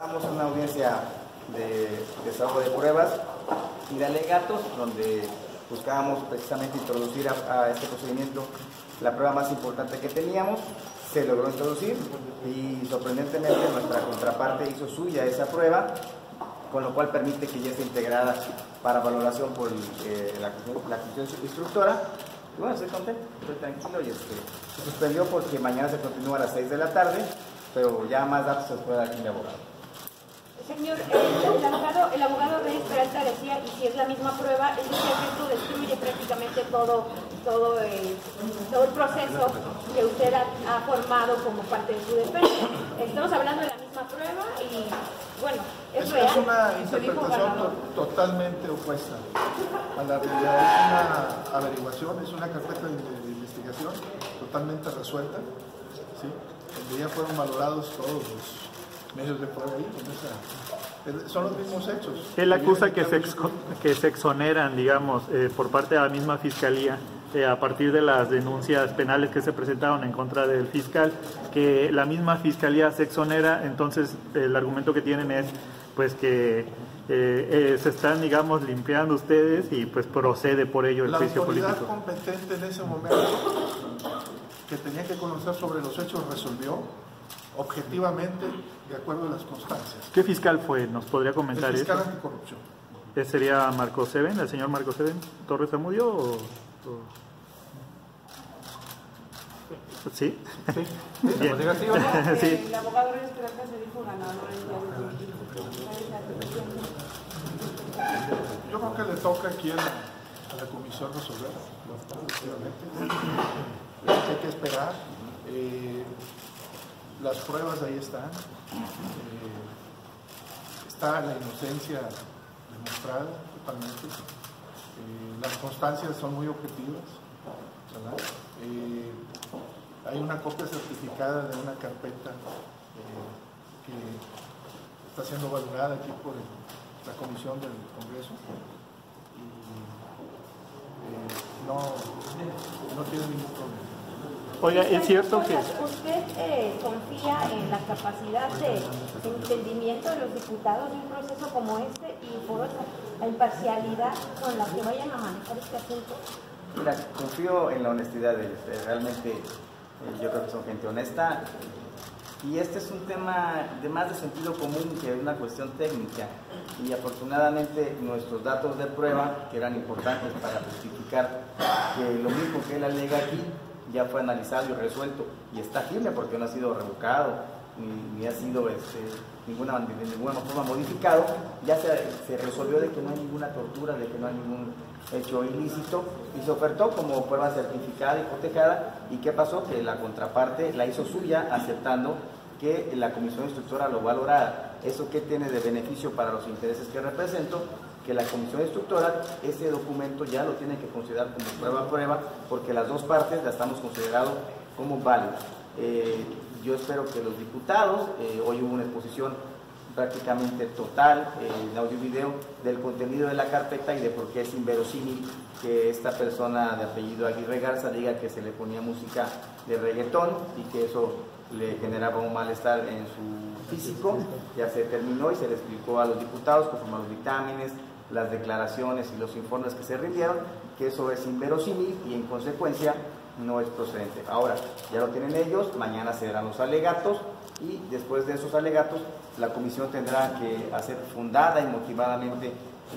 Estamos en una audiencia de desahogo de pruebas y de alegatos, donde buscábamos precisamente introducir a, este procedimiento la prueba más importante que teníamos. Se logró introducir y sorprendentemente nuestra contraparte hizo suya esa prueba, con lo cual permite que ya esté integrada para valoración por eh, la, la instructora. Y bueno, estoy contento, estoy tranquilo y este, se suspendió porque mañana se continúa a las 6 de la tarde, pero ya más datos se puede dar aquí mi abogado. Señor, el, el, abogado, el abogado Reyes Peralta decía, y si es la misma prueba, es decir, que esto destruye prácticamente todo, todo, el, todo el proceso que usted ha, ha, formado como parte de su defensa. Estamos hablando de la misma prueba y, bueno, es, es real. Es una interpretación to totalmente opuesta a la realidad. Es una averiguación, es una carpeta de, de investigación totalmente resuelta, ¿sí? donde ya fueron valorados todos los medios de prueba ahí. O sea, son los mismos hechos. Él acusa que se, que se exoneran, digamos, eh, por parte de la misma fiscalía. Eh, a partir de las denuncias penales que se presentaron en contra del fiscal, que la misma fiscalía se exonera, entonces el argumento que tienen es pues que eh, se están, digamos, limpiando ustedes y pues procede por ello el la juicio político. La autoridad competente en ese momento que tenía que conocer sobre los hechos resolvió objetivamente de acuerdo a las constancias. ¿Qué fiscal fue? ¿Nos podría comentar el fiscal eso? anticorrupción. ¿Ese sería Marco Seven, el señor Marco Seven Torres Zamudio o, o... ¿Sí? Sí. Bien. El abogado Reyes Peralta se dijo ganador Yo creo que le toca aquí a la, a la comisión resolver, efectivamente. Hay que esperar. Eh, las pruebas ahí están. Eh, está la inocencia demostrada totalmente. Eh, las constancias son muy objetivas. Eh, hay una copia certificada de una carpeta que está siendo valorada aquí por la comisión del Congreso. Y no, no tiene ningún problema. Oiga, es cierto que... ¿Usted eh, confía en la capacidad de entendimiento de los diputados de un proceso como este y por otra, la imparcialidad con la que vayan a manejar este asunto? Mira, confío en la honestidad de ellos. Realmente eh, yo creo que son gente honesta. Y este es un tema de más de sentido común que una cuestión técnica. Y afortunadamente nuestros datos de prueba, que eran importantes para justificar que lo mismo que él alega aquí, ya fue analizado y resuelto. Y está firme porque no ha sido revocado ni, ha sido este, ninguna, de ninguna forma modificado, ya se, se, resolvió de que no hay ninguna tortura, de que no hay ningún hecho ilícito. Y se ofertó como prueba certificada y cotejada y qué pasó que la contraparte la hizo suya aceptando que la comisión instructora lo valorara. ¿Eso qué tiene de beneficio para los intereses que represento? Que la comisión instructora ese documento ya lo tiene que considerar como prueba a prueba porque las dos partes la estamos considerando como válidas. Eh, yo espero que los diputados, eh, hoy hubo una exposición prácticamente total en audio y video del contenido de la carpeta y de por qué es inverosímil que esta persona de apellido Aguirre Garza diga que se le ponía música de reggaetón y que eso le generaba un malestar en su físico. Ya se terminó y se le explicó a los diputados conforme a los dictámenes, las declaraciones y los informes que se rindieron, que eso es inverosímil y en consecuencia no es procedente. Ahora, ya lo tienen ellos, mañana se darán los alegatos y después de esos alegatos la comisión tendrá que hacer fundada y motivadamente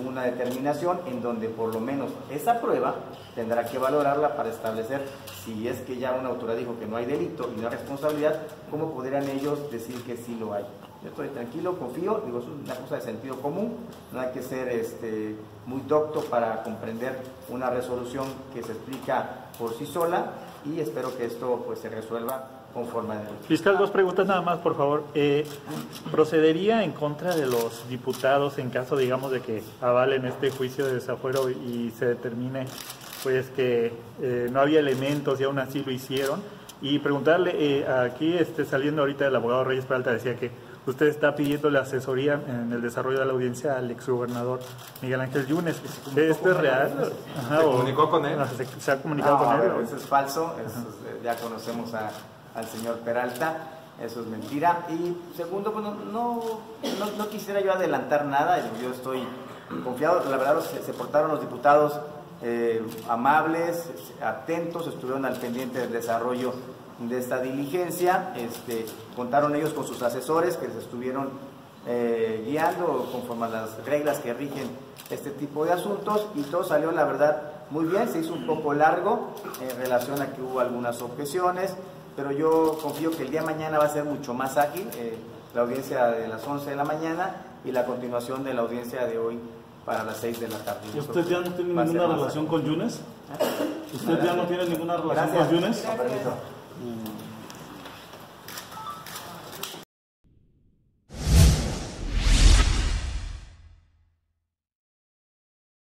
una determinación en donde por lo menos esa prueba tendrá que valorarla para establecer si es que ya una autoridad dijo que no hay delito y no hay responsabilidad, cómo podrían ellos decir que sí lo hay. Yo estoy tranquilo, confío, digo, es una cosa de sentido común, no hay que ser este, muy docto para comprender una resolución que se explica por sí sola y espero que esto pues se resuelva conforme a derecho. Fiscal, dos preguntas nada más, por favor. Eh, ¿Procedería en contra de los diputados en caso, digamos, de que avalen este juicio de desafuero y se determine pues que eh, no había elementos y aún así lo hicieron? Y preguntarle, eh, aquí este, saliendo ahorita el abogado Reyes Peralta decía que usted está pidiendo la asesoría en el desarrollo de la audiencia al exgobernador Miguel Ángel Yunes. ¿Esto es real? Ajá, ¿Se comunicó con él? ¿Se, se ha comunicado no, con él? Eso es falso, eso es, ya conocemos a, al señor Peralta. eso es mentira. Y segundo, bueno, no, no, quisiera yo adelantar nada, yo estoy confiado, la verdad se, se portaron los diputados eh, amables, atentos, estuvieron al pendiente del desarrollo de esta diligencia, este, contaron ellos con sus asesores que les estuvieron eh, guiando conforme a las reglas que rigen este tipo de asuntos. Y todo salió la verdad muy bien, se hizo un poco largo en relación a que hubo algunas objeciones, pero yo confío que el día de mañana va a ser mucho más ágil, eh, la audiencia de las 11 de la mañana y la continuación de la audiencia de hoy para las 6 de la tarde. ¿Y usted ya no tiene ninguna relación con Yunes? ¿Usted ya no tiene ninguna relación con Yunes?